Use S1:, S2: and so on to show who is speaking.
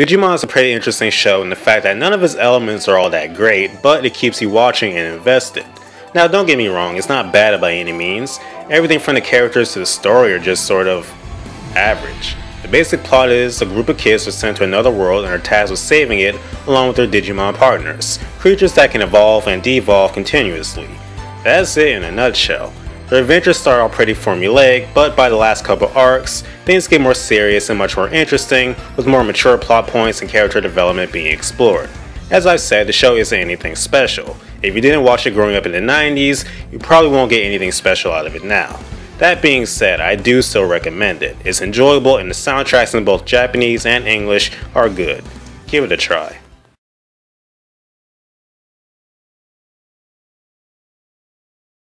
S1: Digimon is a pretty interesting show in the fact that none of its elements are all that great, but it keeps you watching and invested. Now don't get me wrong, it's not bad by any means. Everything from the characters to the story are just sort of average. The basic plot is a group of kids are sent to another world and are tasked with saving it along with their Digimon partners, creatures that can evolve and devolve continuously. That's it in a nutshell. The adventures start off pretty formulaic, but by the last couple arcs, things get more serious and much more interesting, with more mature plot points and character development being explored. As I've said, the show isn't anything special. If you didn't watch it growing up in the 90s, you probably won't get anything special out of it now. That being said, I do still recommend it. It's enjoyable and the soundtracks in both Japanese and English are good. Give it a try.